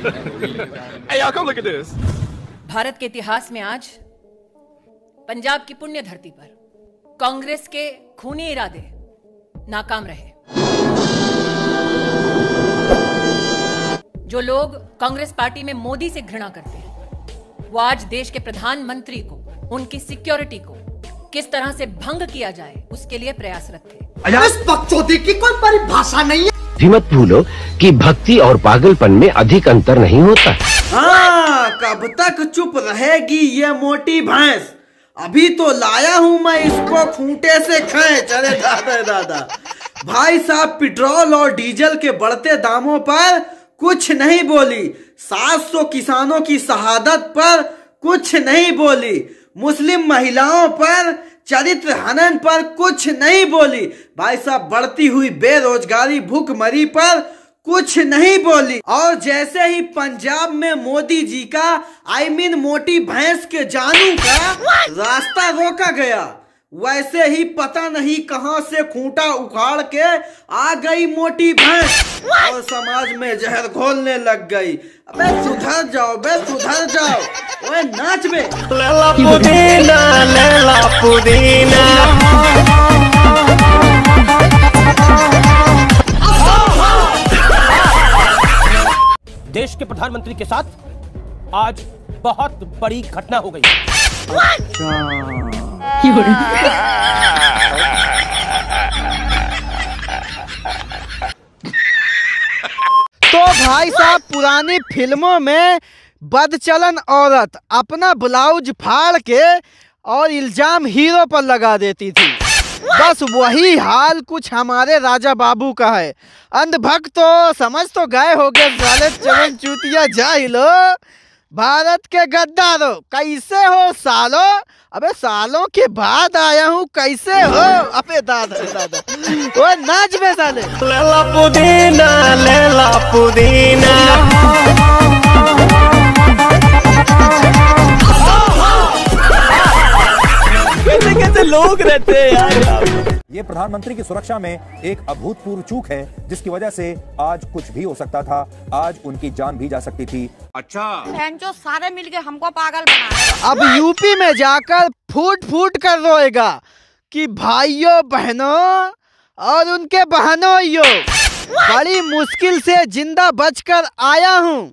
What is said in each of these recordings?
hey, y'all, come look at this. Bharat के इतिहास में आज पंजाब की पुण्य धरती पर कांग्रेस के खूनी इरादे नाकाम रहे। जो लोग कांग्रेस पार्टी में मोदी से घृणा करते हैं वो आज देश के प्रधानमंत्री को उनकी सिक्योरिटी को किस तरह से भंग किया जाए उसके लिए प्रयासरत थे। इस की कोई परिभाषा नहीं है। भी मत भूलो कि भक्ति और पागलपन में अधिक अंतर नहीं होता। हाँ कब तक चुप रहेगी ये मोटी भैंस? अभी तो लाया हूँ मैं इसको खूंटे से खींच। अरे दादा दादा। भाई साहब, पेट्रोल और डीजल के बढ़ते दामों पर कुछ नहीं बोली। 700 किसानों की शहादत पर कुछ नहीं बोली। मुस्लिम महिलाओं पर चरित्र हनन पर कुछ नहीं बोली। भाई साहब बढ़ती हुई बेरोजगारी भूखमरी पर कुछ नहीं बोली। और जैसे ही पंजाब में मोदी जी का आई I मीन mean मोटी भैंस के जानू का रास्ता रोका गया। वैसे ही पता नहीं कहाँ से खूंटा उखाड़ के आ गई मोटी भैंस। और समाज में जहर घोलने लग गई। अबे सुधर जाओ बे सुधर जाओ। ओए नाच बे। लेला पुदीना लेला पुदीना। देश के प्रधानमंत्री के साथ आज बहुत बड़ी घटना हो गई। तो भाई साहब पुरानी फ़िल्मों में बदचलन औरत अपना ब्लाउज फाड़ के और इल्ज़ाम हीरो पर लगा देती थी। बस वही हाल कुछ हमारे राजा बाबू का है। अंधभक्त तो समझ तो गए हो गए साले चमन चूतिया जाहिलो भारत के गद्दारों कैसे हो सालो? अबे सालों के बाद आया हूँ कैसे हो? अबे दादा दादा वो नाच में साले लेला पुदीना लेला पुदीना। लोग रहते हैं यार। ये प्रधानमंत्री की सुरक्षा में एक अभूतपूर्व चूक है जिसकी वजह से आज कुछ भी हो सकता था। आज उनकी जान भी जा सकती थी। अच्छा। जो सारे मिलके हमको पागल बना अब यूपी में जाकर फूट फूट कर रोएगा कि भाइयों बहनों और उनके बहनों बड़ी मुश्किल से ज़िंदा बचकर आया हूँ।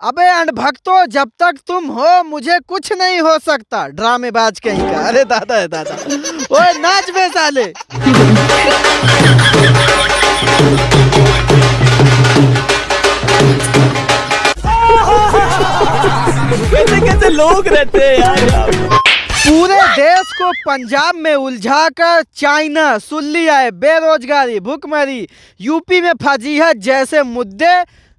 अबे अनभक्तो जब तक तुम हो मुझे कुछ नहीं हो सकता। ड्रामेबाज कहीं का। अरे दादा है दादा। ओए नाच बे साले कैसे कैसे लोग रहते हैं यार पूरे देश को पंजाब में उलझा कर चाइना सुल्ली आए बेरोजगारी भूखमरी यूपी में फजीहत जैसे मुद्दे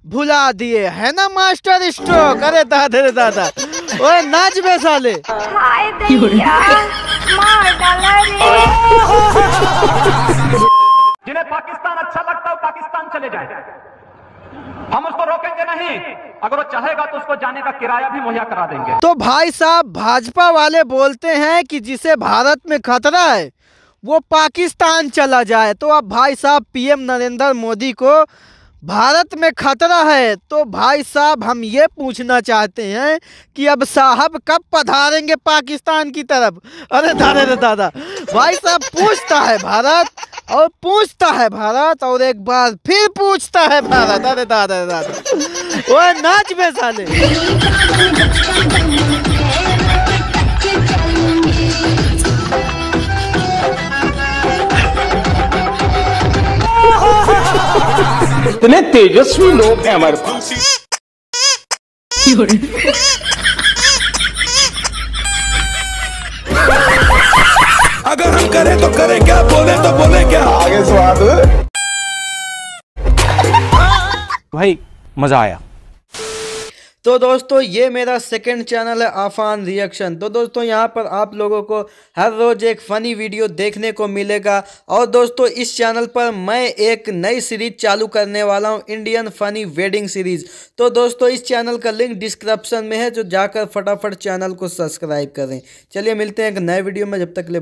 भुला दिए है ना मास्टर स्ट्रोक? अरे दादा रे दादा ओए नाच बे साले। हाय दैया मार डाला रे। जिन्हें पाकिस्तान अच्छा लगता है पाकिस्तान चले जाए। हम उसको रोकेंगे नहीं। अगर वो चाहेगा तो उसको जाने का किराया भी मुहैया करा देंगे। तो भाई साहब भाजपा वाले बोलते हैं कि जिसे भारत में खतरा है वो पाकिस्तान चला जाए। तो अब भाई साहब पीएम नरेंद्र मोदी को भारत में खतरा है तो भाई साहब हम ये पूछना चाहते हैं कि अब साहब कब पधारेंगे पाकिस्तान की तरफ़? अरे दादा रे दादा, भाई साहब पूछता है भारत और पूछता है भारत और एक बार फिर पूछता है भारत। अरे दादा दादा वो नाच में साले। इतने तेजस्वी लोग हैं हमारे पास। अगर हम करें तो करें क्या बोले तो बोले क्या। आगे स्वाद। भाई मज़ा आया। तो दोस्तों, ये मेरा सेकंड चैनल है आफान रिएक्शन तो दोस्तों, यहाँ पर आप लोगों को हर रोज एक फ़नी वीडियो देखने को मिलेगा। और दोस्तों, इस चैनल पर मैं एक नई सीरीज़ चालू करने वाला हूँ इंडियन फ़नी वेडिंग सीरीज़ तो दोस्तों, इस चैनल का लिंक डिस्क्रिप्शन में है जो जाकर फटाफट चैनल को सब्सक्राइब करें। चलिए मिलते हैं एक नए वीडियो में, जब तक ले